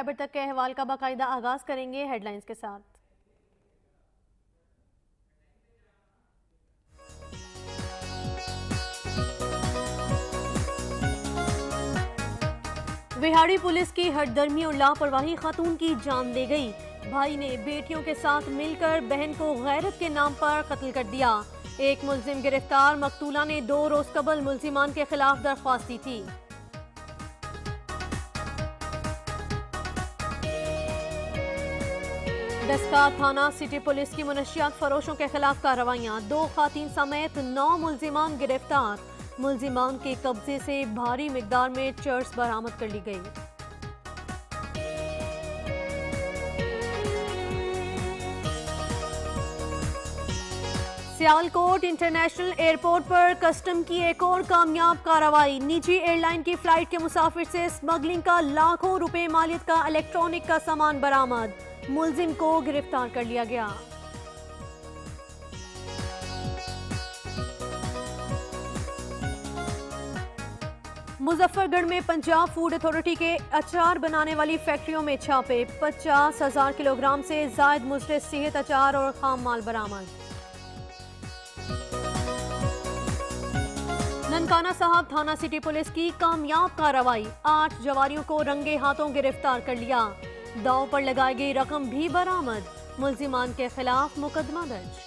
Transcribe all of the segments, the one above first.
خیبر تک کے احوال کا باقاعدہ آغاز کریں گے ہیڈ لائنز کے ساتھ۔ وہاڑی پولیس کی ہر درمی اور لاپرواہی خاتون کی جان دے گئی۔ بھائی نے بیٹیوں کے ساتھ مل کر بہن کو غیرت کے نام پر قتل کر دیا۔ ایک ملزم گرفتار مقتولہ نے دو روز قبل ملزمان کے خلاف درخواست دی تھی۔ ڈسکا تھانہ، سٹی پولیس کی منشیات فروشوں کے خلاف کارروائیاں۔ دو خواتین سمیت نو ملزمان گرفتار۔ ملزمان کے قبضے سے بھاری مقدار میں چرس برآمد کر لی گئی۔ سیالکوٹ انٹرنیشنل ایئرپورٹ پر کسٹم کی ایک اور کامیاب کارروائی۔ نجی ایئر لائن کی فلائٹ کے مسافر سے سمگلنگ کا لاکھوں روپے مالیت کا الیکٹرانک کا سامان برآمد۔ ملزم کو گرفتار کر لیا گیا۔ مظفر گڑھ میں پنجاب فوڈ اتھارٹی کے اچار بنانے والی فیکٹریوں میں چھاپے پچاس ہزار کلو گرام سے زائد مزر صحت اچار اور خام مال برآمد۔ ننکانہ صاحب تھانہ سٹی پولیس کی کامیاب کارروائی۔ آٹھ جواریوں کو رنگے ہاتھوں گرفتار کر لیا۔ داؤ پر لگائی گئی رقم بھی برآمد۔ ملزمان کے خلاف مقدمہ درج۔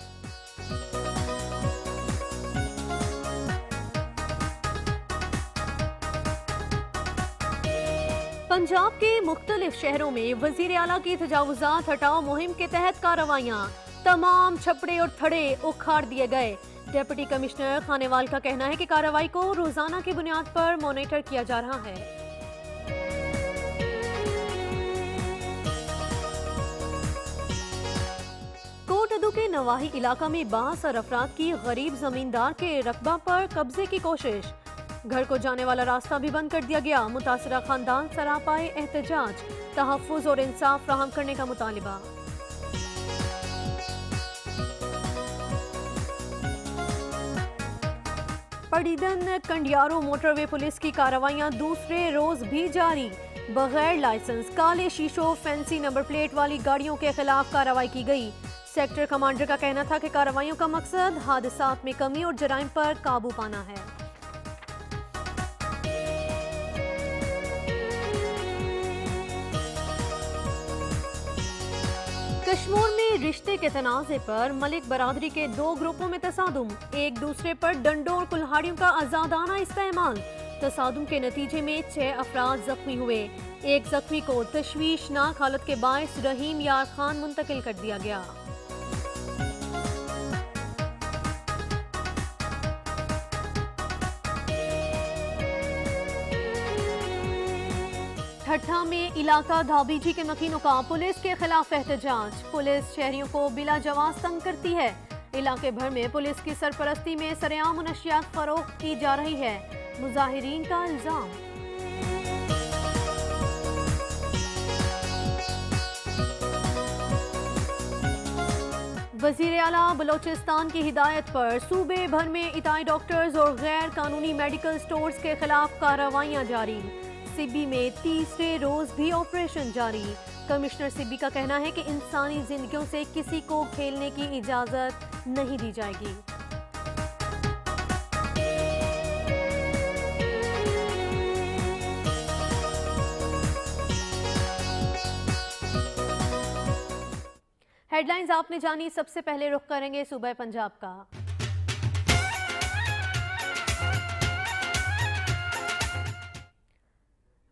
پنجاب کے مختلف شہروں میں وزیر اعلیٰ کی تجاوزات ہٹاؤ مہم کے تحت کارروائیاں تمام چھپڑے اور تھڑے اکھاڑ دیے گئے۔ ڈیپٹی کمشنر خانیوال کا کہنا ہے کہ کارروائی کو روزانہ کی بنیاد پر مانیٹر کیا جا رہا ہے۔ کے نواحی علاقہ میں باثر افراد کی غریب زمیندار کے رقبہ پر قبضے کی کوشش۔ گھر کو جانے والا راستہ بھی بند کر دیا گیا۔ متاثرہ خاندان، سراپائے احتجاج، تحفظ اور انصاف فراہم کرنے کا مطالبہ۔ پڑیدن کنڈیارو موٹر وے پولیس کی کارروائیاں دوسرے روز بھی جاری۔ بغیر لائسنس، کالے شیشو فینسی نمبر پلیٹ والی گاڑیوں کے خلاف کارروائی کی گئی۔ سیکٹر کمانڈر کا کہنا تھا کہ کارروائیوں کا مقصد حادثات میں کمی اور جرائم پر قابو پانا ہے۔ کشمور میں رشتے کے تنازع پر ملک برادری کے دو گروپوں میں تصادم، ایک دوسرے پر ڈنڈوں اور کلہاڑیوں کا آزادانہ استعمال۔ تصادم کے نتیجے میں چھ افراد زخمی ہوئے۔ ایک زخمی کو تشویشناک حالت کے باعث رحیم یار خان منتقل کر دیا گیا۔ ٹھٹھا میں علاقہ دھابی جی کے مکینوں کا پولیس کے خلاف احتجاج۔ پولیس شہریوں کو بلا جواز تنگ کرتی ہے۔ علاقے بھر میں پولیس کی سرپرستی میں سریعام منشیات فروخت کی جا رہی ہے۔ مظاہرین کا الزام۔ وزیر اعلیٰ بلوچستان کی ہدایت پر صوبے بھر میں اتائی ڈاکٹرز اور غیر قانونی میڈیکل سٹورز کے خلاف کارروائیاں جاری۔ سبی میں تیسرے روز بھی آپریشن جاری۔ کمشنر سبی کا کہنا ہے کہ انسانی زندگیوں سے کسی کو کھیلنے کی اجازت نہیں دی جائے گی۔ ہیڈ لائنز آپ نے جانی، سب سے پہلے رخ کریں گے صوبہ پنجاب کا۔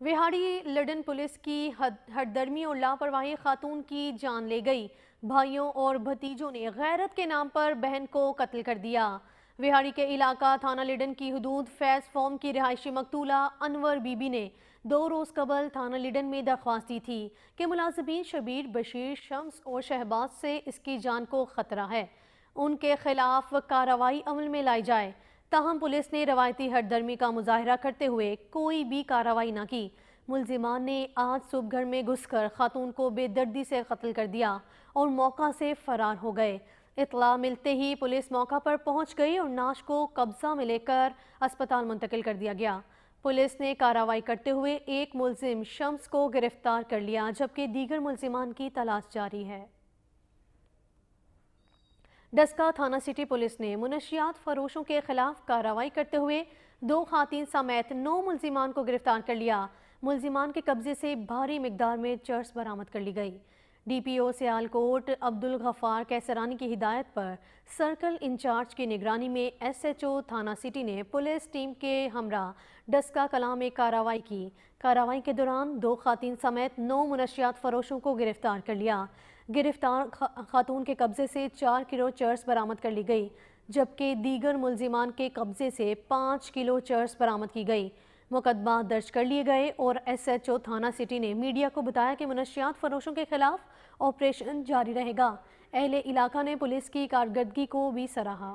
وہاڑی لڈن پولیس کی ہٹ درمی اور لاپرواہی خاتون کی جان لے گئی۔ بھائیوں اور بھتیجوں نے غیرت کے نام پر بہن کو قتل کر دیا۔ وہاڑی کے علاقہ تھانہ لڈن کی حدود فیض فوم کی رہائشی مقتولہ انور بی بی نے دو روز قبل تھانہ لڈن میں درخواست دی تھی کہ ملازمین شبیر، بشیر، شمس اور شہباز سے اس کی جان کو خطرہ ہے۔ ان کے خلاف کارروائی عمل میں لائی جائے۔ تاہم پولیس نے روایتی ہٹ درمی کا مظاہرہ کرتے ہوئے کوئی بھی کارروائی نہ کی۔ ملزمان نے آج صبح گھر میں گھس کر خاتون کو بے دردی سے قتل کر دیا اور موقع سے فرار ہو گئے۔ اطلاع ملتے ہی پولیس موقع پر پہنچ گئی اور ناش کو قبضہ میں لے کر اسپتال منتقل کر دیا گیا۔ پولیس نے کارروائی کرتے ہوئے ایک ملزم شمس کو گرفتار کر لیا، جبکہ دیگر ملزمان کی تلاش جاری ہے۔ ڈسکا تھانہ سٹی پولیس نے منشیات فروشوں کے خلاف کارروائی کرتے ہوئے دو خواتین سمیت نو ملزمان کو گرفتار کر لیا۔ ملزمان کے قبضے سے بھاری مقدار میں چرس برآمد کر لی گئی۔ ڈی پی او سیال کوٹ عبد عبدالغفار کیسرانی کی ہدایت پر سرکل انچارج کی نگرانی میں ایس ایچ او تھانہ سٹی نے پولیس ٹیم کے ہمراہ ڈسکا کلام میں کارروائی کی۔ کارروائی کے دوران دو خواتین سمیت نو منشیات فروشوں کو گرفتار کر لیا۔ گرفتار خاتون کے قبضے سے چار کلو چرس برامت کر لی گئی، جبکہ دیگر ملزمان کے قبضے سے پانچ کلو چرس برامت کی گئی۔ مقدمہ درج کر لیے گئے اور ایس ایچ او تھانہ سٹی نے میڈیا کو بتایا کہ منشیات فروشوں کے خلاف آپریشن جاری رہے گا۔ اہل علاقہ نے پولیس کی کارکردگی کو بھی سراہا۔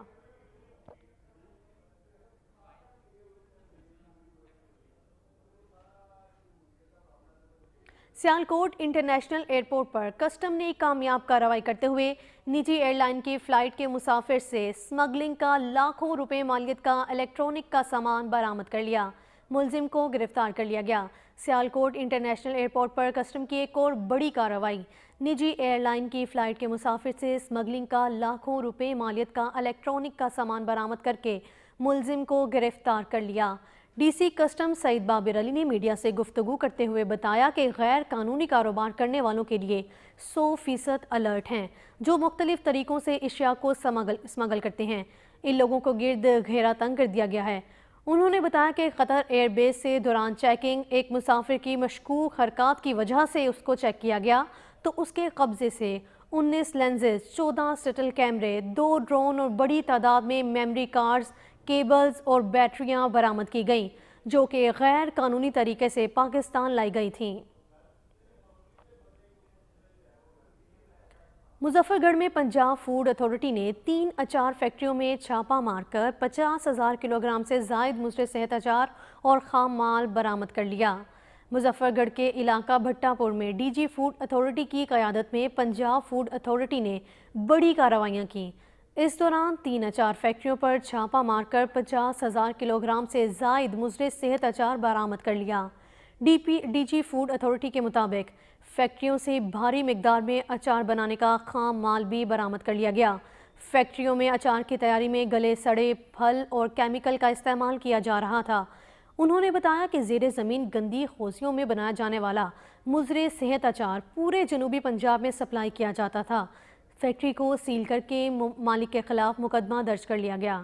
سیالکوٹ انٹرنیشنل ایئرپورٹ پر کسٹم نے کامیاب کارروائی کرتے ہوئے نجی ایئر لائن کی فلائٹ کے مسافر سے سمگلنگ کا لاکھوں روپے مالیت کا الیکٹرونک کا سامان برآمد کر لیا۔ ملزم کو گرفتار کر لیا گیا۔ سیالکوٹ انٹرنیشنل ایئرپورٹ پر کسٹم کی ایک اور بڑی کارروائی، نجی ایئر لائن کی فلائٹ کے مسافر سے سمگلنگ کا لاکھوں روپے مالیت کا الیکٹرونک کا سامان برآمد کر کے ملزم کو گرفتار کر لیا۔ D C custom Saeed Babar Ali نے میڈیا سے گفتگو کرتے ہوئے بتایا کہ غیر قانونی کاروبار کرنے والوں کے لیے سو فیصد الرٹ ہیں، جو مختلف طریقوں سے اشیاء کو سمگل کرتے ہیں۔ ان لوگوں کو گرد گھیرا تنگ کر دیا گیا ہے۔ انہوں نے بتایا کہ قطر ایئر بیس سے دوران چیکنگ ایک مسافر کی مشکوک حرکات کی وجہ سے اس کو چیک کیا گیا۔ تو اس کے قبضے سے انیس لینزز، چودہ سٹل کیمرے، دو ڈرون اور بڑی تعداد میں میمری کارڈز کیبلز اور بیٹریاں برامت کی گئیں، جو کہ غیر قانونی طریقے سے پاکستان لائی گئی تھیں۔ مظفر گڑھ میں پنجاب فوڈ اتھارٹی نے تین اچار فیکٹریوں میں چھاپا مار کر پچاس ہزار کلو گرام سے زائد مسرے صحت اچار اور خام مال برامت کر لیا۔ مظفر گڑھ کے علاقہ بھٹا پور میں ڈی جی فوڈ اتھارٹی کی قیادت میں پنجاب فوڈ اتھارٹی نے بڑی کارروائیاں کیں۔ اس دوران تین اچار فیکٹریوں پر چھاپہ مار کر پچاس ہزار کلو گرام سے زائد مضر صحت اچار برآمد کر لیا۔ D P, D G food authority کے مطابق فیکٹریوں سے بھاری مقدار میں اچار بنانے کا خام مال بھی برآمد کر لیا گیا۔ فیکٹریوں میں اچار کی تیاری میں گلے، سڑے، پھل اور کیمیکل کا استعمال کیا جا رہا تھا۔ انہوں نے بتایا کہ زیر زمین گندی خوزیوں میں بنایا جانے والا مضر صحت اچار پورے جنوبی پنجاب میں سپلائی کیا جاتا تھا۔ فیکٹری کو سیل کر کے مالک کے خلاف مقدمہ درج کر لیا گیا۔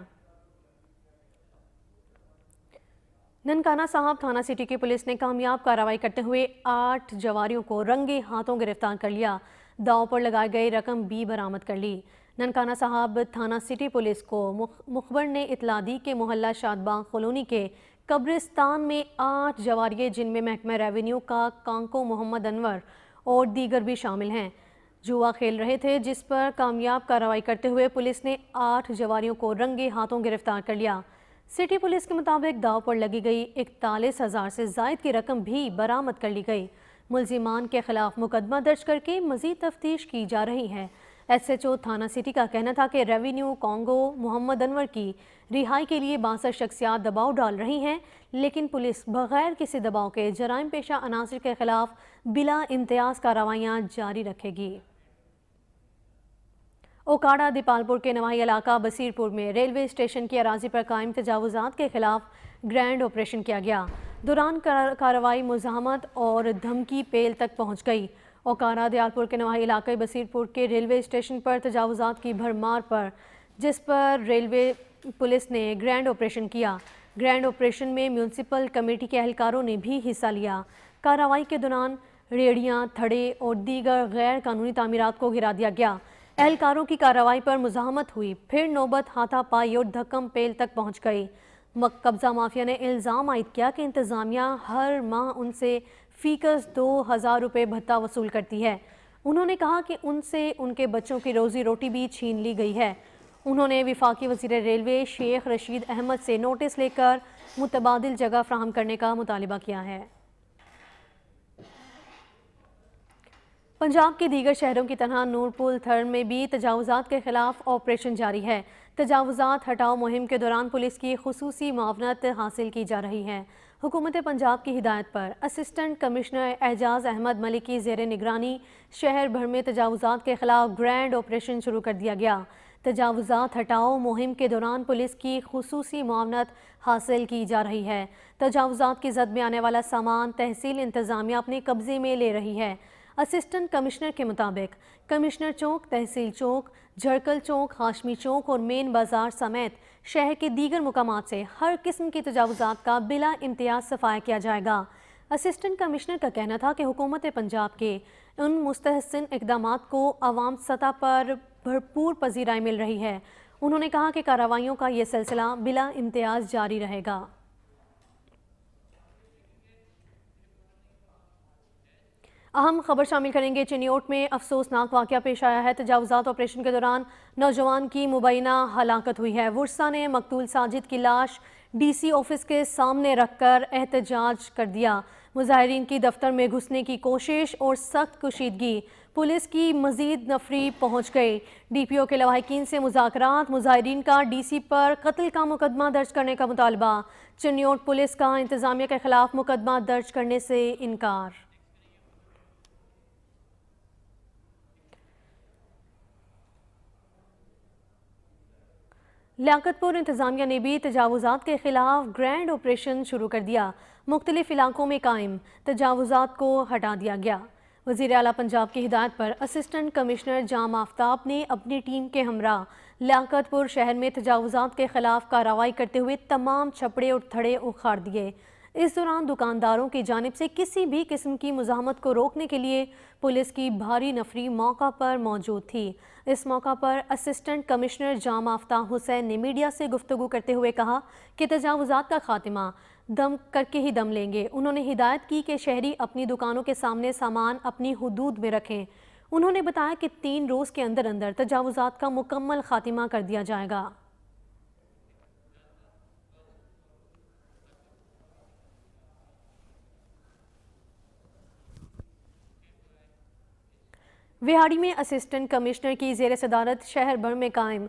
ننکانہ صاحب تھانہ سٹی کی پولیس نے کامیاب کارروائی کرتے ہوئے آٹھ جواریوں کو رنگے ہاتھوں گرفتار کر لیا۔ داؤ پر لگائے گئے رقم بھی برآمد کر لی۔ ننکانہ صاحب تھانہ سٹی پولیس کو مخبر نے اطلاع دی کہ محلہ شادبان خلونی کالونی کے قبرستان میں آٹھ جواریے جن میں محکمہ ریونیو کا کانکو محمد انور اور دیگر بھی شامل ہیں۔ جوا کھیل رہے تھے، جس پر کامیاب کارروائی کرتے ہوئے پولیس نے آٹھ جواریوں کو رنگے ہاتھوں گرفتار کر لیا۔ سٹی پولیس کے مطابق داؤ پر لگی گئی اکتالیس ہزار سے زائد کی رقم بھی برآمد کر لی گئی۔ ملزمان کے خلاف مقدمہ درج کر کے مزید تفتیش کی جا رہی ہے۔ ایس ایچ او تھانہ سٹی کا کہنا تھا کہ ریونیو کانگو محمد انور کی رہائی کے لیے باسٹھ شخصیات دباؤ ڈال رہی ہیں، لیکن پولیس بغیر کسی دباؤ کے جرائم پیشہ عناصر کے خلاف بلا امتیاز کارروائیاں جاری رکھے گی۔ اوکاڑا دیپالپور کے نوائی علاقہ بصیرپور میں ریلوے اسٹیشن کی اراضی پر قائم تجاوزات کے خلاف گرینڈ آپریشن کیا گیا۔ دوران کارروائی مزاحمت اور دھمکی پیل تک پہنچ گئی۔ اوکاڑا، دیالپور کے نواحی علاقے بصیرپور کے ریلوے اسٹیشن پر تجاوزات کی بھرمار پر، جس پر ریلوے پولیس نے گرینڈ آپریشن کیا۔ گرینڈ آپریشن میں میونسپل کمیٹی کے اہلکاروں نے بھی حصہ لیا۔ کارروائی کے دوران ریڑیاں تھڑے اور دیگر غیر قانونی تعمیرات کو گرا دیا گیا۔ اہلکاروں کی کارروائی پر مزاحمت ہوئی۔ پھر نوبت ہاتھا پائی اور دھکم پیل تک پہنچ گئی۔ قبضہ مافیا نے الزام عائد کیا کہ انتظامیہ ہر ماہ ان سے فیکس دو ہزار روپے بھتہ وصول کرتی ہے۔ انہوں نے کہا کہ ان سے ان کے بچوں کی روزی روٹی بھی چھین لی گئی ہے۔ انہوں نے وفاقی وزیر ریلوے شیخ رشید احمد سے نوٹس لے کر متبادل جگہ فراہم کرنے کا مطالبہ کیا ہے۔ پنجاب کے دیگر شہروں کی طرح نورپول تھر میں بھی تجاوزات کے خلاف آپریشن جاری ہے۔ تجاوزات ہٹاؤ مہم کے دوران پولیس کی خصوصی معاونت حاصل کی جا رہی ہے۔ حکومت پنجاب کی ہدایت پر اسسٹنٹ کمشنر اعجاز احمد ملک کی زیر نگرانی شہر بھر میں تجاوزات کے خلاف گرینڈ آپریشن شروع کر دیا گیا۔ تجاوزات ہٹاؤ مہم کے دوران پولیس کی خصوصی معاونت حاصل کی جا رہی ہے۔ تجاوزات کی زد میں آنے والا سامان تحصیل انتظامیہ اپنے قبضے میں لے رہی ہے۔ اسسٹنٹ کمشنر کے مطابق۔ کمشنر چوک تحصیل چوک جھڑکل چوک ہاشمی چوک اور مین بازار سمیت شہر کے دیگر مقامات سے ہر قسم کی تجاوزات کا بلا امتیاز صفائی کیا جائے گا۔ اسسٹنٹ کمشنر کا کہنا تھا کہ حکومت پنجاب کے ان مستحسن اقدامات کو عوام سطح پر بھرپور پذیرائی مل رہی ہے۔ انہوں نے کہا کہ کارروائیوں کا یہ سلسلہ بلا امتیاز جاری رہے گا۔ اہم خبر شامل کریں گے۔ چنیوٹ میں افسوسناک واقعہ پیش آیا ہے۔ تجاوزات آپریشن کے دوران نوجوان کی مبینہ ہلاکت ہوئی ہے۔ ورسا نے مقتول ساجد کی لاش ڈی سی آفس کے سامنے رکھ کر احتجاج کر دیا۔ مظاہرین کی دفتر میں گھسنے کی کوشش اور سخت کشیدگی۔ پولیس کی مزید نفری پہنچ گئی۔ ڈی پی او کے لواحقین سے مذاکرات، مظاہرین کا ڈی سی پر قتل کا مقدمہ درج کرنے کا مطالبہ۔ چنیوٹ پولیس کا انتظامیہ کے خلاف مقدمہ درج کرنے سے انکار۔ لیاقت پور انتظامیہ نے بھی تجاوزات کے خلاف گرینڈ آپریشن شروع کر دیا۔ مختلف علاقوں میں قائم، تجاوزات کو ہٹا دیا گیا۔ وزیر اعلیٰ پنجاب کی ہدایت پر اسسٹنٹ کمشنر جام آفتاب نے اپنی ٹیم کے ہمراہ، لیاقت پور شہر میں تجاوزات کے خلاف کارروائی کرتے ہوئے تمام چھپڑے اور تھڑے اکھاڑ دیے۔ اس دوران دکانداروں کی جانب سے کسی بھی قسم کی مزاحمت کو روکنے کے لیے پولیس کی بھاری نفری موقع پر موجود تھی۔ اس موقع پر اسسٹنٹ کمشنر جام آفتہ حسین نے میڈیا سے گفتگو کرتے ہوئے کہا کہ تجاوزات کا خاتمہ دم کر کے ہی دم لیں گے۔ انہوں نے ہدایت کی کہ شہری اپنی دکانوں کے سامنے سامان اپنی حدود میں رکھیں۔ انہوں نے بتایا کہ تین روز کے اندر اندر تجاوزات کا مکمل خاتمہ کر دیا جائے گا۔ وہاڑی میں اسسٹنٹ کمشنر کی زیر صدارت شہر بھر میں قائم۔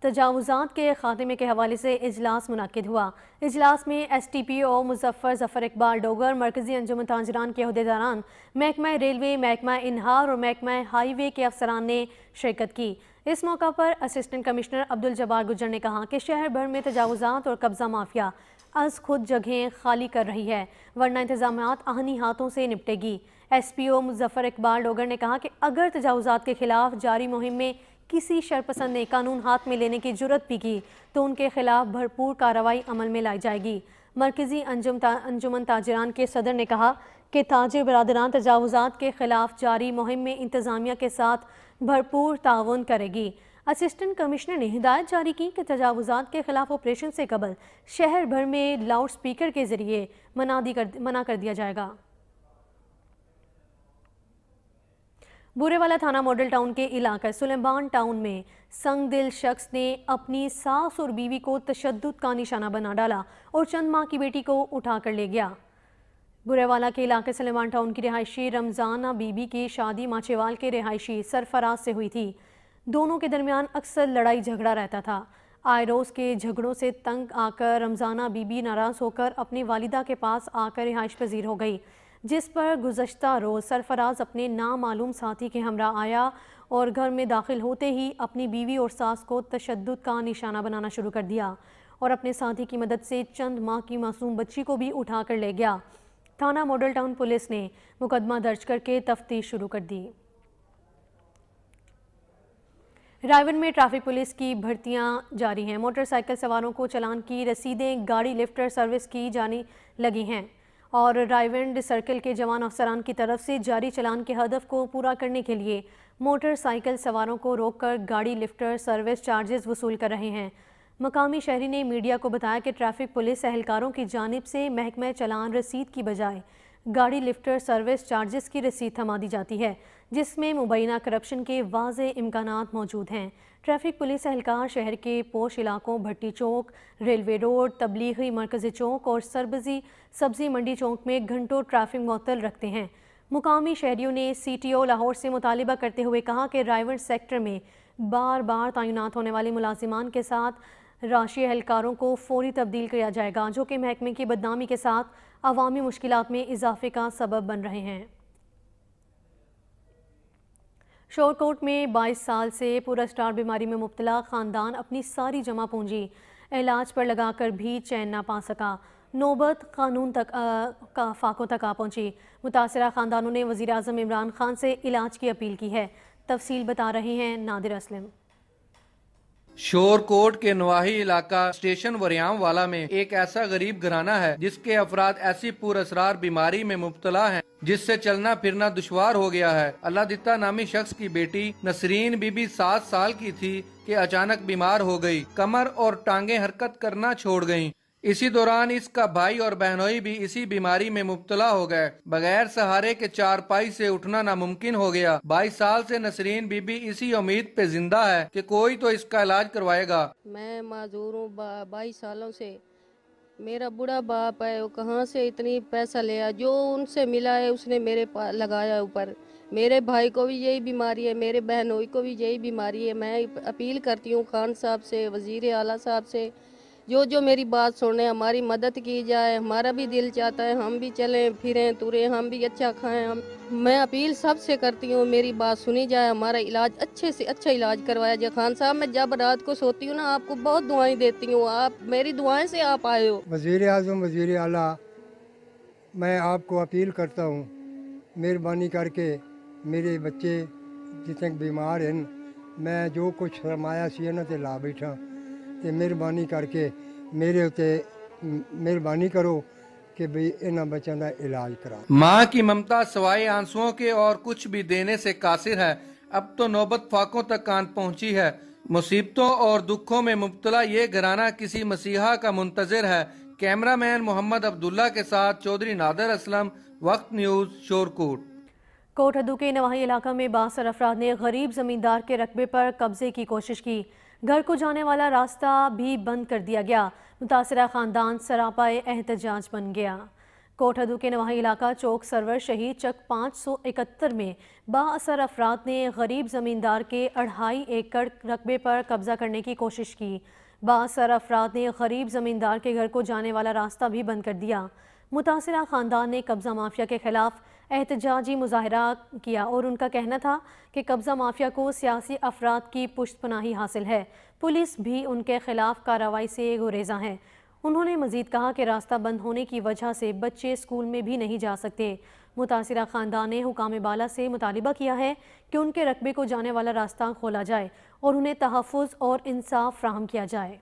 تجاوزات کے خاتمے کے حوالے سے اجلاس منعقد ہوا۔ اجلاس میں S T P O Muzaffar Zafar Iqbal Dogar, مرکزی انجم تاجران کے عہدیداران محکمہ ریلوے، محکمہ انہار اور محکمہ ہائی وے کے افسران نے شرکت کی۔ اس موقع پر اسسٹنٹ کمشنر عبدالجبار گجر نے کہا کہ شہر بھر میں تجاوزات اور قبضہ مافیا از خود جگہیں خالی کر رہی ہے، ورنہ انتظامات آہنی ہاتھوں سے نپٹے گی۔ S P O Muzaffar Iqbal Dogar نے کہا کہ اگر تجاوزات کے خلاف جاری مہم میں کسی شرپسند نے قانون ہاتھ میں لینے کی جرت بھی کی، تو ان کے خلاف بھرپور کارروائی عمل میں لائی جائے گی۔ مرکزی انجمن تاجران کے صدر نے کہا کہ تاجر برادران تجاوزات کے خلاف جاری مہم میں انتظامیہ کے ساتھ بھرپور تعاون کرے گی۔ اسسٹنٹ کمشنر نے ہدایت جاری کی کہ تجاوزات کے خلاف آپریشن سے قبل شہر بھر میں لاؤڈ سپیکر کے ذریعے منع کر دیا جائے گا۔ بورے والا تھانہ ماڈل ٹاؤن کے علاقہ سلیمان ٹاؤن میں سنگ دل شخص نے اپنی ساس اور بیوی کو تشدد کا نشانہ بنا ڈالا اور چند ماہ کی بیٹی کو اٹھا کر لے گیا۔ بورے والا کے علاقے سلیمان ٹاؤن کی رہائشی رمضانہ بی بی کی شادی ماچیوال کے رہائشی سرفراز سے ہوئی تھی۔ دونوں کے درمیان اکثر لڑائی جھگڑا رہتا تھا۔ آئے روز کے جھگڑوں سے تنگ آ کر رمضانہ بی بی ناراض ہو کر اپنی والدہ کے پاس آ کر رہائش پذیر ہو گئی۔ جس پر گزشتہ روز سرفراز اپنے نامعلوم ساتھی کے ہمراہ آیا اور گھر میں داخل ہوتے ہی اپنی بیوی اور ساس کو تشدد کا نشانہ بنانا شروع کر دیا اور اپنے ساتھی کی مدد سے چند ماہ کی معصوم بچی کو بھی اٹھا کر لے گیا۔ تھانہ ماڈل ٹاؤن پولیس نے مقدمہ درج کر کے تفتیش شروع کر دی۔ رائیون میں ٹرافک پولیس کی بھرتیاں جاری ہیں۔ موٹر سائیکل سواروں کو چلان کی رسیدیں، گاڑی لفٹر سروس کی جانی لگی ہیں۔ اور رائیونڈ سرکل کے جوان افسران کی طرف سے جاری چلان کے ہدف کو پورا کرنے کے لیے موٹر سائیکل سواروں کو روک کر گاڑی لفٹر سروس چارجز وصول کر رہے ہیں۔ مقامی شہری نے میڈیا کو بتایا کہ ٹریفک پولیس اہلکاروں کی جانب سے محکمہ چلان رسید کی بجائے گاڑی لفٹر سروس چارجز کی رسید تھما دی جاتی ہے، جس میں مبینہ کرپشن کے واضح امکانات موجود ہیں۔ ٹریفک پولیس اہلکار شہر کے پوش علاقوں، بھٹی چوک، ریلوے روڈ، تبلیغی مرکزی چوک اور سربزی، سبزی منڈی چوک میں گھنٹوں ٹریفک معطل رکھتے ہیں۔ مقامی شہریوں نے سی ٹی او لاہور سے مطالبہ کرتے ہوئے کہا کہ رائیون سیکٹر میں بار بار تعینات ہونے والی ملازمان کے ساتھ راشی اہلکاروں کو فوری تبدیل کیا جائے گا، جو کہ محکمے کی بدنامی کے ساتھ عوامی مشکلات میں اضافے کا سبب بن رہے ہیں۔ شورکوٹ میں بائیس سال سے پورا سٹار بیماری میں مبتلا خاندان اپنی ساری جمع پونجی، علاج پر لگا کر بھی چین نہ پا سکا۔ نوبت قانون تک کا فاقوں تک آ پہنچی۔ متاثرہ خاندانوں نے وزیر اعظم عمران خان سے علاج کی اپیل کی ہے۔ تفصیل بتا رہے ہیں نادر اسلم۔ شور کوٹ کے نواحی علاقہ اسٹیشن وریام والا میں ایک ایسا غریب گھرانہ ہے جس کے افراد ایسی پور اسرار بیماری میں مبتلا ہیں جس سے چلنا پھرنا دشوار ہو گیا ہے۔ اللہ دتا نامی شخص کی بیٹی نسرین بی بی سات سال کی تھی کہ اچانک بیمار ہو گئی۔ کمر اور ٹانگیں حرکت کرنا چھوڑ گئیں۔ اسی دوران اس کا بھائی اور بہنوئی بھی اسی بیماری میں مبتلا ہو گئے۔ بغیر سہارے کے چار پائی سے اٹھنا ناممکن ہو گیا۔ بائیس سال سے نسرین بی بی اسی امید پہ زندہ ہے کہ کوئی تو اس کا علاج کروائے گا۔ میں معذور ہوں بائیس سالوں سے۔ میرا بڑا باپ ہے، وہ کہاں سے اتنی پیسہ لیا جو ان سے ملا ہے اس نے میرے لگایا اوپر۔ میرے بھائی کو بھی یہی بیماری ہے، میرے بہنوئی کو بھی یہی بیماری ہے۔ میں اپیل کرتی ہوں خان صاحب سے، وزیر اعلیٰ صاحب سے جو جو میری بات سنیں، ہماری مدد کی جائے، ہمارا بھی دل چاہتا ہے، ہم بھی چلیں، پھریں توریں ہم بھی اچھا کھائیں۔ ہم میں اپیل سب سے کرتی ہوں، میری بات سنی جائے، ہمارا علاج اچھے سے اچھا علاج کروایا جائے۔ خان صاحب، میں جب رات کو سوتی ہوں نا، آپ کو بہت دعائیں دیتی ہوں۔ آپ میری دعائیں سے آپ آئے ہو۔ وزیر اعظم، وزیر اعلیٰ، میں آپ کو اپیل کرتا ہوں، مہربانی کر کے میرے بچے جتنے بیمار ہیں، میں جو کچھ سرمایہ سی انہوں تے لا بیٹھا۔ تے مہربانی کر کے میرے ہوتے مہربانی کرو کہ بھئی انہاں بچوں دا علاج کرا۔ ماں کی ممتا سوائے آنسووں کے اور کچھ بھی دینے سے قاصر ہے اب تو نوبت فاقوں تک کان پہنچی ہے۔ مصیبتوں اور دکھوں میں مبتلا یہ گھرانہ کسی مسیحا کا منتظر ہے۔ کیمرہ مین محمد عبداللہ کے ساتھ چودری نادر اسلم وقت نیوز شورکوٹ۔ کوٹ حدو کے نواحی علاقہ میں باثر افراد نے غریب زمیندار کے رقبے پر قبضے کی کوشش کی۔ گھر کو جانے والا راستہ بھی بند کر دیا گیا۔ متاثرہ خاندان سراپائے احتجاج بن گیا۔ کوٹھدو کے نواحی علاقہ چوک سرور شہید چک پانچ سو اکتر میں با اثر افراد نے غریب زمیندار کے اڑھائی ایکڑ رقبے پر قبضہ کرنے کی کوشش کی۔ با اثر افراد نے غریب زمیندار کے گھر کو جانے والا راستہ بھی بند کر دیا۔ متاثرہ خاندان نے قبضہ مافیا کے خلاف احتجاجی مظاہرہ کیا اور ان کا کہنا تھا کہ قبضہ مافیا کو سیاسی افراد کی پشت پناہی حاصل ہے۔ پولیس بھی ان کے خلاف کارروائی سے گریزاں ہے انہوں نے مزید کہا کہ راستہ بند ہونے کی وجہ سے بچے اسکول میں بھی نہیں جا سکتے۔ متاثرہ خاندان نے حکام بالا سے مطالبہ کیا ہے کہ ان کے رقبے کو جانے والا راستہ کھولا جائے اور انہیں تحفظ اور انصاف فراہم کیا جائے۔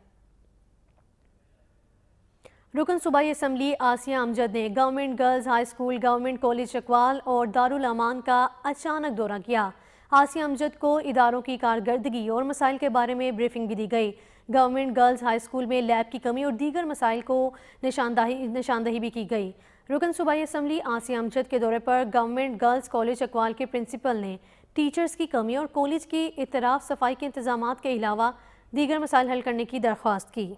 رکن صوبائی اسمبلی آسیہ امجد نے government girls high school government college Chakwal اور دارالامان کا اچانک دورہ کیا۔ آسیہ امجد کو اداروں کی کارگردگی اور مسائل کے بارے میں بریفنگ بھی دی گئی۔ گورنمنٹ گرلز ہائی اسکول میں لیب کی کمی اور دیگر مسائل کو نشاندہی بھی کی گئی۔ رکن صوبائی اسمبلی آسیہ امجد کے دورے پر گورنمنٹ گرلز کالج چکوال کے پرنسپل نے ٹیچرز کی کمی اور کالج کی اطراف صفائی کے انتظامات کے علاوہ دیگر مسائل حل کرنے کی درخواست کی۔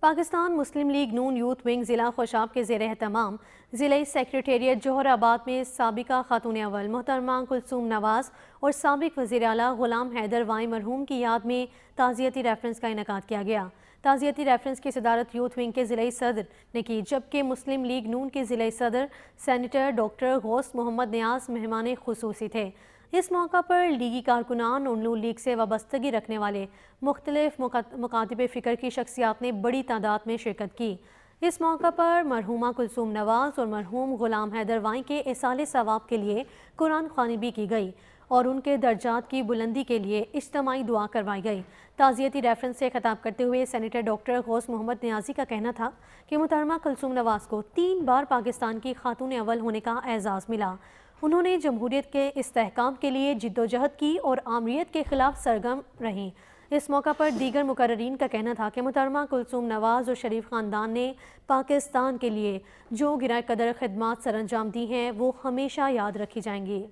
پاکستان مسلم لیگ نون یوتھ ونگ ضلع خوشاب کے زیر اہتمام، ضلعی سیکریٹریٹ جوہر آباد میں سابقہ خاتون اول محترمہ کلثوم نواز اور سابق وزیر اعلیٰ غلام حیدر وائی مرحوم کی یاد میں تعزیتی ریفرنس کا انعقاد کیا گیا۔ تعزیتی ریفرنس کی صدارت یوتھ ونگ کے ضلعی صدر نے کی، جبکہ مسلم لیگ نون کے ضلعی صدر سینیٹر ڈاکٹر غوث محمد نیاز مہمان خصوصی تھے۔ اس موقع پر لیگی کارکنان اور نون لیگ سے وابستگی رکھنے والے مختلف مکاتب فکر کی شخصیات نے بڑی تعداد میں شرکت کی۔ اس موقع پر مرحومہ کلثوم نواز اور مرحوم غلام حیدر وائیں کے اصال ثواب کے لیے قرآن خوانی بھی کی گئی اور ان کے درجات کی بلندی کے لیے اجتماعی دعا کروائی گئی۔ تعزیتی ریفرنس سے خطاب کرتے ہوئے سینیٹر ڈاکٹر غوث محمد نیازی کا کہنا تھا کہ محترمہ کلثوم نواز کو تین بار پاکستان کی خاتون اول ہونے کا اعزاز ملا۔ انہوں نے جمہوریت کے استحکام کے لیے جد و جہد کی اور آمریت کے خلاف سرگم رہیں۔ اس موقع پر دیگر مقررین کا کہنا تھا کہ محترمہ کلثوم نواز اور شریف خاندان نے پاکستان کے لیے جو گرائے قدر خدمات سر انجام دی ہیں وہ ہمیشہ یاد رکھی جائیں گی۔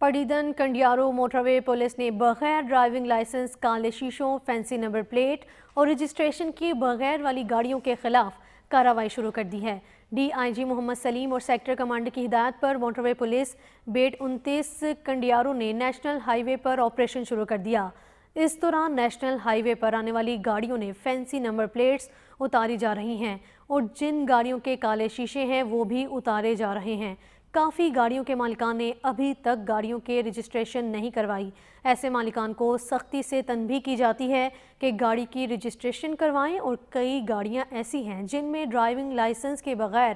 پڑیدن کنڈیارو موٹروے پولیس نے بغیر ڈرائیونگ لائسنس کالے شیشوں، فینسی نمبر پلیٹ اور رجسٹریشن کی بغیر والی گاڑیوں کے خلاف کارروائی شروع کر دی ہے۔ ڈی آئی جی محمد سلیم اور سیکٹر کمانڈر کی ہدایت پر موٹروے پولیس بیٹ انتیس کنڈیارو نے نیشنل ہائی وے پر آپریشن شروع کر دیا۔ اس دوران نیشنل ہائی وے پر آنے والی گاڑیوں نے فینسی نمبر پلیٹس اتاری جا رہی ہیں اور جن گاڑیوں کے کالے شیشے ہیں وہ بھی اتارے جا رہے ہیں۔ کافی گاڑیوں کے مالکان نے ابھی تک گاڑیوں کے رجسٹریشن نہیں کروائی۔ ایسے مالکان کو سختی سے تنبیہ کی جاتی ہے کہ گاڑی کی رجسٹریشن کروائیں اور کئی گاڑیاں ایسی ہیں جن میں ڈرائیونگ لائسنس کے بغیر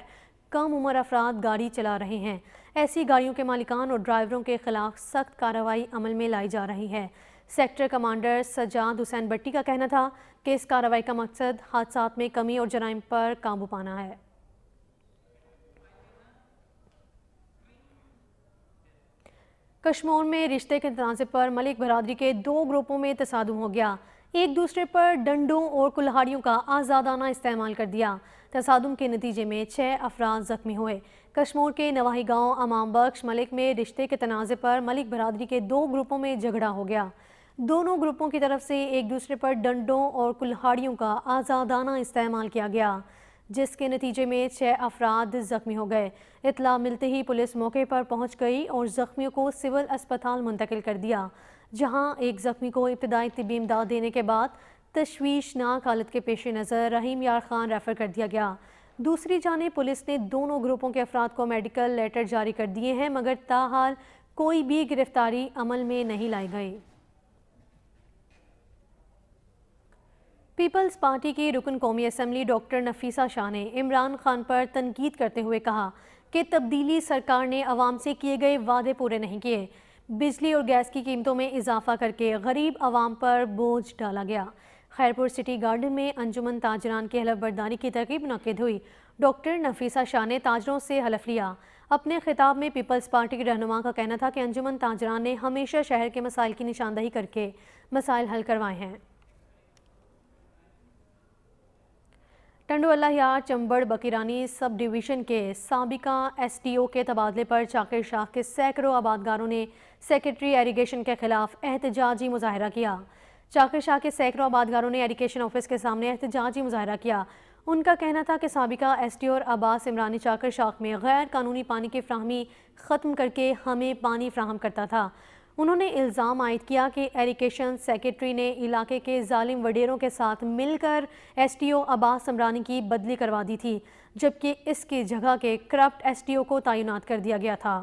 کم عمر افراد گاڑی چلا رہے ہیں۔ ایسی گاڑیوں کے مالکان اور ڈرائیوروں کے خلاف سخت کارروائی عمل میں لائی جا رہی ہے۔ سیکٹر کمانڈر سجاد حسین بٹی کا کہنا تھا کہ اس کارروائی کا مقصد حادثات میں کمی اور جرائم پر قابو پانا ہے۔ کشمور میں رشتے کے تنازع پر ملک برادری کے دو گروپوں میں تصادم ہو گیا۔ ایک دوسرے پر ڈنڈوں اور کلہاڑیوں کا آزادانہ استعمال کر دیا۔ تصادم کے نتیجے میں چھ افراد زخمی ہوئے۔ کشمور کے نواہی گاؤں امام بخش ملک میں رشتے کے تنازع پر ملک برادری کے دو گروپوں میں جھگڑا ہو گیا۔ دونوں گروپوں کی طرف سے ایک دوسرے پر ڈنڈوں اور کلہاڑیوں کا آزادانہ استعمال کیا گیا۔ جس کے نتیجے میں چھ افراد زخمی ہو گئے۔ اطلاع ملتے ہی پولیس موقع پر پہنچ گئی اور زخمیوں کو سول اسپتال منتقل کر دیا، جہاں ایک زخمی کو ابتدائی طبی امداد دینے کے بعد تشویشناک حالت کے پیش نظر رحیم یار خان ریفر کر دیا گیا۔ دوسری جانب پولیس نے دونوں گروپوں کے افراد کو میڈیکل لیٹر جاری کر دیے ہیں، مگر تاحال کوئی بھی گرفتاری عمل میں نہیں لائی گئی۔ پیپلز پارٹی کی رکن قومی اسمبلی ڈاکٹر نفیسہ شاہ نے عمران خان پر تنقید کرتے ہوئے کہا کہ تبدیلی سرکار نے عوام سے کیے گئے وعدے پورے نہیں کیے۔ بجلی اور گیس کی قیمتوں میں اضافہ کر کے غریب عوام پر بوجھ ڈالا گیا۔ خیرپور سٹی گارڈن میں انجمن تاجران کی حلف برداری کی تقریب منعقد ہوئی۔ ڈاکٹر نفیسہ شاہ نے تاجروں سے حلف لیا۔ اپنے خطاب میں پیپلز پارٹی کی رہنما کا کہنا تھا کہ انجمن تاجران نے ہمیشہ شہر کے مسائل کی نشاندہی کر کے مسائل حل کروائے ہیں۔ ٹنڈو اللہ یار، چمبڑ، بکیرانی سب ڈیویژن کے سابقہ ایس ٹی او کے تبادلے پر چاکر شاہ کے سینکڑوں آبادگاروں نے سیکرٹری ایریگیشن کے خلاف احتجاجی مظاہرہ کیا۔ چاکر شاہ کے سینکڑوں آبادگاروں نے ایریگیشن آفس کے سامنے احتجاجی مظاہرہ کیا۔ ان کا کہنا تھا کہ سابقہ ایس ٹی او اور عباس عمرانی چاکر شاخ میں غیر قانونی پانی کی فراہمی ختم کر کے ہمیں پانی فراہم کرتا تھا۔ انہوں نے الزام عائد کیا کہ ایریکیشن سیکیٹری نے علاقے کے ظالم وڈیروں کے ساتھ مل کر ایس ٹی او عباس سمرانی کی بدلی کروا دی تھی، جبکہ اس کی جگہ کے کرپٹ ایس ٹی او کو تعینات کر دیا گیا تھا۔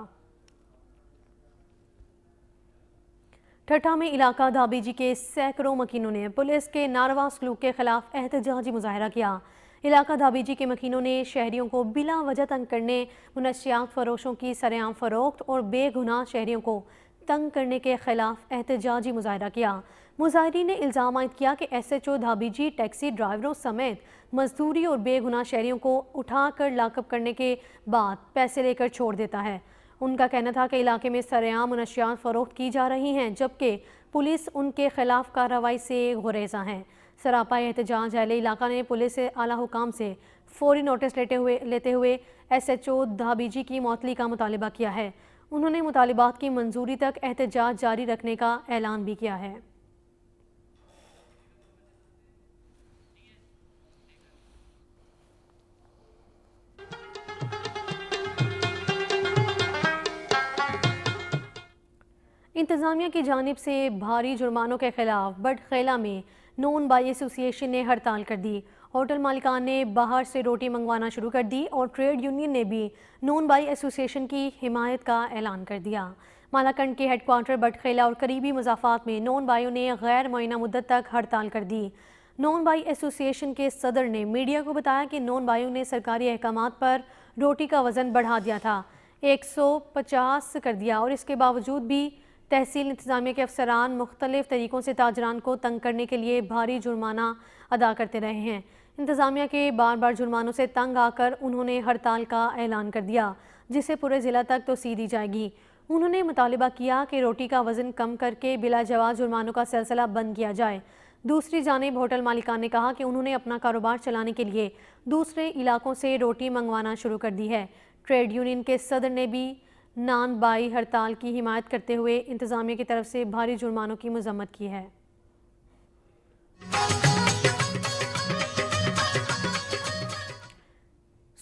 ٹھٹھا میں علاقہ دھابی جی کے سینکڑوں مکینوں نے پولیس کے ناروا سلوک کے خلاف احتجاجی مظاہرہ کیا۔ علاقہ دھابی جی کے مکینوں نے شہریوں کو بلا وجہ تنگ کرنے، منشیات فروشوں کی سریام فروخت اور بے گناہ شہریوں کو تنگ کرنے کے خلاف احتجاجی مظاہرہ کیا۔ مظاہرین نے الزام عائد کیا کہ S H O Dhabeji taxi ڈرائیوروں سمیت مزدوری اور بے گناہ شہریوں کو اٹھا کر لاکب کرنے کے بعد پیسے لے کر چھوڑ دیتا ہے۔ ان کا کہنا تھا کہ علاقے میں سریعام منشیات فروخت کی جا رہی ہیں، جبکہ پولیس ان کے خلاف کارروائی سے غریزہ ہیں۔ سراپا احتجاج اہل علاقہ نے پولیس اعلیٰ حکام سے فوری نوٹس لیتے ہوئے لیتے ہوئے S H O Dhabi ji کی معطلی کا مطالبہ کیا ہے۔ انہوں نے مطالبات کی منظوری تک احتجاج جاری رکھنے کا اعلان بھی کیا ہے۔ انتظامیہ کی جانب سے بھاری جرمانوں کے خلاف بڑ خیلہ میں نون بائی ایسوسی ایشن نے ہڑتال کر دی۔ ہوٹل مالکان نے باہر سے روٹی منگوانا شروع کر دی اور ٹریڈ یونین نے بھی نون بائی ایسوسی ایشن کی حمایت کا اعلان کر دیا۔ مالاکنڈ کے ہیڈ کوارٹر بٹخیلہ اور قریبی مضافات میں نون بائیوں نے غیر معینہ مدت تک ہڑتال کر دی۔ نون بائی ایسوسی ایشن کے صدر نے میڈیا کو بتایا کہ نون بائیوں نے سرکاری احکامات پر روٹی کا وزن بڑھا دیا تھا، ایک سو پچاس کر دیا اور اس کے باوجود بھی تحصیل انتظامیہ کے افسران مختلف طریقوں سے تاجران کو تنگ کرنے کے لیے بھاری جرمانہ ادا کرتے رہے ہیں۔ انتظامیہ کے بار بار جرمانوں سے تنگ آ کر انہوں نے ہڑتال کا اعلان کر دیا جسے پورے ضلع تک تو سی دی جائے گی۔ انہوں نے مطالبہ کیا کہ روٹی کا وزن کم کر کے بلا جواز جرمانوں کا سلسلہ بند کیا جائے۔ دوسری جانب ہوٹل مالکان نے کہا کہ انہوں نے اپنا کاروبار چلانے کے لیے دوسرے علاقوں سے روٹی منگوانا شروع کر دی ہے۔ ٹریڈ یونین کے صدر نے بھی نان بائی ہڑتال کی حمایت کرتے ہوئے انتظامیہ کی طرف سے بھاری جرمانوں کی مذمت کی ہے۔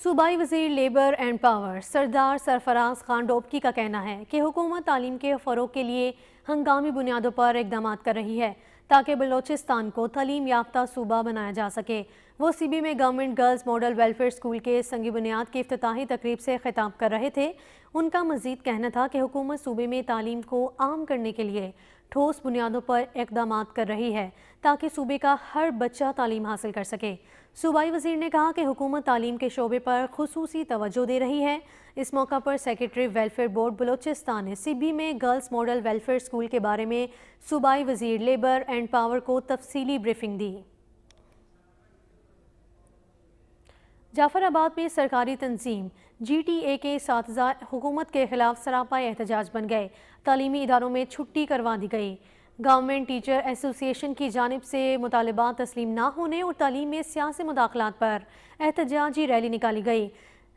صوبائی وزیر لیبر اینڈ پاور سردار سرفراز خان ڈوبکی کا کہنا ہے کہ حکومت تعلیم کے فروغ کے لیے ہنگامی بنیادوں پر اقدامات کر رہی ہے تاکہ بلوچستان کو تعلیم یافتہ صوبہ بنایا جا سکے۔ وہ سی بی میں government girls model welfare school کے سنگی بنیاد کی افتتاحی تقریب سے خطاب کر رہے تھے۔ ان کا مزید کہنا تھا کہ حکومت صوبے میں تعلیم کو عام کرنے کے لیے ٹھوس بنیادوں پر اقدامات کر رہی ہے تاکہ صوبے کا ہر بچہ تعلیم حاصل کر سکے۔ صوبائی وزیر نے کہا کہ حکومت تعلیم کے شعبے پر خصوصی توجہ دے رہی ہے۔ اس موقع پر سیکرٹری ویلفیئر بورڈ بلوچستان نے سی بی میں گرلز ماڈل ویلفیئر سکول کے بارے میں صوبائی وزیر لیبر اینڈ پاور کو تفصیلی بریفنگ دی۔ جعفر آباد میں سرکاری تنظیم جی ٹی اے کے اساتذہ حکومت کے خلاف سراپا احتجاج بن گئے۔ تعلیمی اداروں میں چھٹی کروا دی گئی۔ گورنمنٹ ٹیچر ایسوسی ایشن کی جانب سے مطالبات تسلیم نہ ہونے اور تعلیم میں سیاسی مداخلات پر احتجاجی ریلی نکالی گئی۔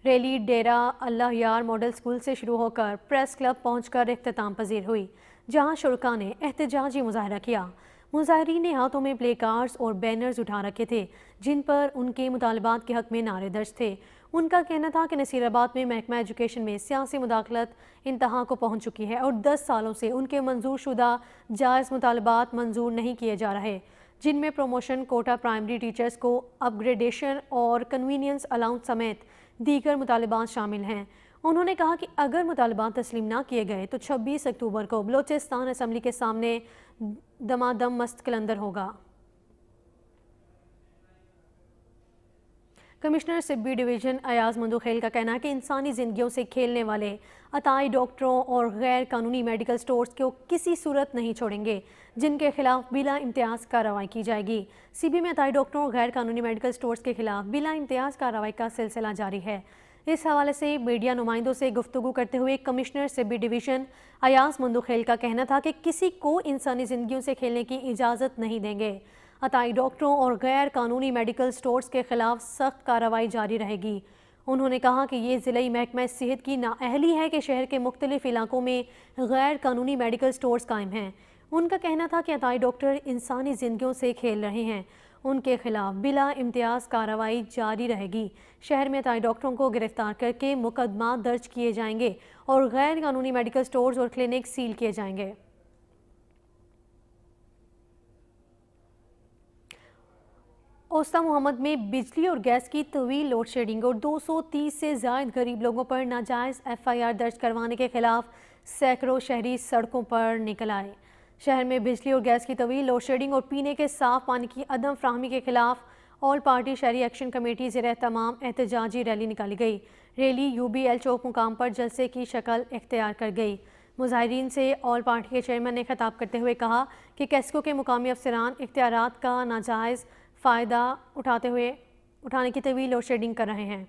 ریلی ڈیرا اللہ یار ماڈل سکول سے شروع ہو کر پریس کلب پہنچ کر اختتام پذیر ہوئی، جہاں شرکا نے احتجاجی مظاہرہ کیا۔ مظاہرین نے ہاتھوں میں پلے کارڈز اور بینرز اٹھا رکھے تھے، جن پر ان کے مطالبات کے حق میں نعرے درج تھے۔ ان کا کہنا تھا کہ نصیر آباد میں محکمہ ایجوکیشن میں سیاسی مداخلت انتہا کو پہنچ چکی ہے اور دس سالوں سے ان کے منظور شدہ جائز مطالبات منظور نہیں کیے جا رہے، جن میں پروموشن کوٹا پرائمری ٹیچرز کو اپ گریڈیشن اور کنوینئنس الاؤنس سمیت دیگر مطالبات شامل ہیں۔ انہوں نے کہا کہ اگر مطالبات تسلیم نہ کیے گئے تو چھبیس اکتوبر کو بلوچستان اسمبلی کے سامنے دمادم مست کلندر ہوگا۔ کمشنر سبی ڈویژن ایاز مندوخیل کا کہنا ہے کہ انسانی زندگیوں سے کھیلنے والے عطائی ڈاکٹروں اور غیر قانونی میڈیکل سٹورز کو کسی صورت نہیں چھوڑیں گے، جن کے خلاف بلا امتیاز کارروائی کی جائے گی۔ سی بی میں عطائی ڈاکٹروں اور غیر قانونی میڈیکل سٹورز کے خلاف بلا امتیاز کارروائی کا سلسلہ جاری ہے۔ اس حوالے سے میڈیا نمائندوں سے گفتگو کرتے ہوئے کمشنر سبی ڈویژن ایاز مندوخیل کا کہنا تھا کہ کسی کو انسانی زندگیوں سے کھیلنے کی اجازت نہیں دیں گے۔ عطائی ڈاکٹروں اور غیر قانونی میڈیکل سٹورز کے خلاف سخت کارروائی جاری رہے گی۔ انہوں نے کہا کہ یہ ضلعی محکمہ صحت کی نااہلی ہے کہ شہر کے مختلف علاقوں میں غیر قانونی میڈیکل سٹورز قائم ہیں۔ ان کا کہنا تھا کہ عطائی ڈاکٹر انسانی زندگیوں سے کھیل رہے ہیں۔ ان کے خلاف بلا امتیاز کارروائی جاری رہے گی۔ شہر میں عطائی ڈاکٹروں کو گرفتار کر کے مقدمات درج کیے جائیں گے اور غیر قانونی میڈیکل سٹورز اور کلینک سیل کیے جائیں گے۔ اوستا محمد میں بجلی اور گیس کی طویل لوڈ شیڈنگ اور دو سو تیس سے زائد غریب لوگوں پر ناجائز ایف آئی آر درج کروانے کے خلاف سینکڑوں شہری سڑکوں پر نکل آئے۔ شہر میں بجلی اور گیس کی طویل لوڈ شیڈنگ اور پینے کے صاف پانی کی عدم فراہمی کے خلاف آل پارٹی شہری ایکشن کمیٹی زیر اہتمام احتجاجی ریلی نکالی گئی۔ ریلی یو بی ایل چوک مقام پر جلسے کی شکل اختیار کر گئی۔ مظاہرین سے آل پارٹی کے چیئرمین نے خطاب کرتے ہوئے کہا کہ کیسکو کے مقامی افسران اختیارات کا ناجائز فائدہ اٹھاتے ہوئے اٹھانے کی طویل لوڈ شیڈنگ کر رہے ہیں۔